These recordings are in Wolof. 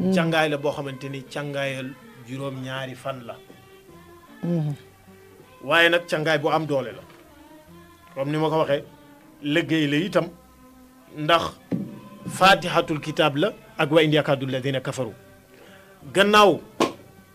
Mm. càngaay la boo xamante ni càngaayal juróom-ñaari fan la. Mm-hmm. waaye nag càngaay bu am doole la. comme ni ma ko waxee liggéey la itam ndax faatihatul kitaab la ak wa in yakaadu alladina kafaru gannaaw.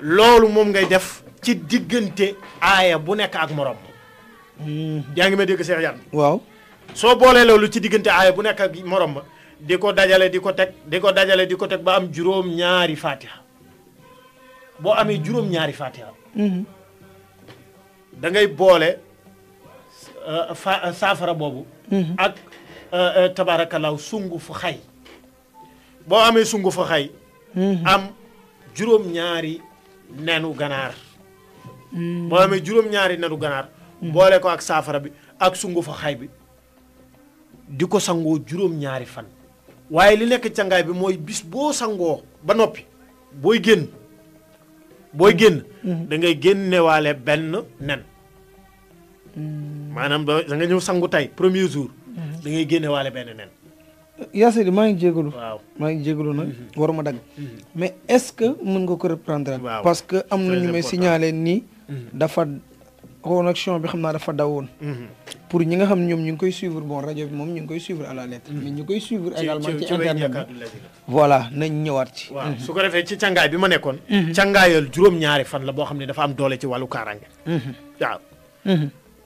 loolu moom ngay def ci diggante aaya bu nekk ak morom yaa ngi may dégg Cheikh Yane waaw soo boolee loolu ci diggante aaya bu nekk ak morom ma di ko dajale di ko teg di ko dajale di ko teg ba am juróom ñaari fatiha boo amee juróom ñaari fatiha mhm. da ngay boole euh, fa euh, saafara boobu mhm. ak euh, tabaarakallaahu sungu fu xay boo amee sungu fa xay mm-hmm. am juróom-ñaari nenu ganaar mm-hmm. boo amee juróom-ñaari nenu ganaar mm-hmm. boole ko ak saafara bi ak sungu fa xay bi di ko sangoo juróom-ñaari fan waaye li nekk cangaay bi mooy bis boo sangoo ba noppi booy génn booy génn da ngay génnewaale benn nen maanaam da nga ñëw sangu tey premier jour da ngay génnewaale benn nen Yacine di maa ngi jégalu. waaw maa ngi jégalu nag. Mhm. waruma dagg. Mhm. mais est-ce que mën nga ko reprendre. waaw parce que am na ñu may signaler nii. Mhm. dafa connexion bi xam naa dafa dawoon. pour ñi nga xam ñoom ñu ngi koy suivre bon rajo bi moom ñu ngi koy suivre à la lettre. mais ñu koy suivre également ci internet bi voilà nañ ñëwaat ci. waaw su ko defee ci càngaay bi ma nekkoon. càngaayal juróom-ñaari fan la boo xam ne dafa am doole ci wàllu kaaraange. waaw.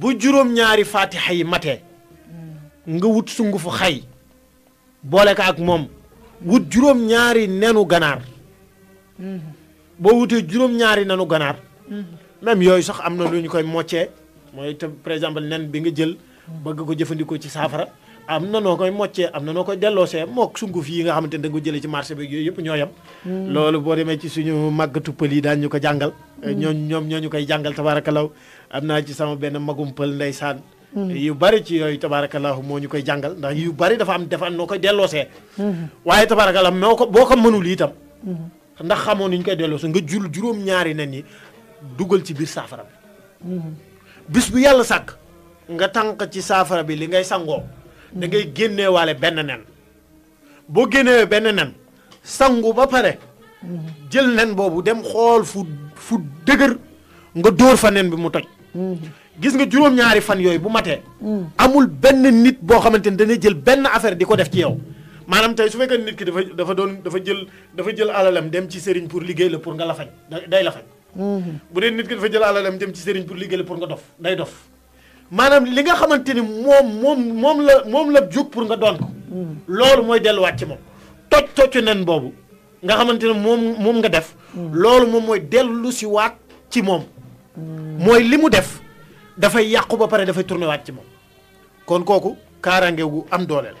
bu juróom-ñaari faatixa yi matee nga wut sungufu xay boole ko ak moom wut juróom-ñaari nenu ganaar boo wutee juróom-ñaari nenu ganaar même yooyu sax am na lu ñu koy moccee mooy te par exemple nen bi nga jël bëgg ko jëfandikoo ci saafara am na noo koy moccee am na noo koy delloosee mook sunguf yi nga xamante ne da nga ko jëlee ci marché bi yooyu yëpp ñoo yem hmm. loolu boo demee ci suñu màggatu pël yi daan ñu ko jàngal hmm. ñoo ñoom ñoo ñu koy jàngal tabaarakalaw am naa ci sama benn magum pël ndeysaan hmm. yu bari ci yooyu tabaarakallaahu moo ñu koy jàngal ndax yu bari dafa am dafa am noo koy delloosee waaye tabaarakallaahu moo ko boo ko mënul itam ndax xamoon ni ñu koy delloo sa nga jul juróom-ñaari nen yi dugal ci biir saafara bi. Mm-hmm. bis bu yàlla sàkk. nga tànq ci saafara bi li ngay sangoo. da ngay mm-hmm. génneewaale benn nen. boo génnewee benn nen sangu ba pare. Mm-hmm. jël nen boobu dem xool fu fu dëgër nga dóor fa nen bi mu toj. gis nga juróom-ñaari fan yooyu bu matee. Hmm. amul benn nit boo xamante ni dana jël benn affaire di ko def ci yow. maanaam tey su fekkee nit ki dafa dafa doon dafa jël dafa jël alalam dem ci sëriñ pour liggéey la pour nga lafañ day lafañ. Hmm. bu dee nit ki dafa jël alalam dem ci sëriñ pour liggéey la pour nga dof day dof. maanaam li nga xamante ni moom moom moom la moom la jóg pour nga doon ko. Hmm. loolu mooy delluwaat ci moom toj toj nen boobu. nga xamante ne moom moom nga def loolu moom mooy dellu si waat ci moom mooy li mu def dafay yàqu ba pare dafay tourné waat ci moom kon kooku kaaraange gu am doole la